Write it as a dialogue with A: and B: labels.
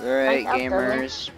A: Alright, gamers.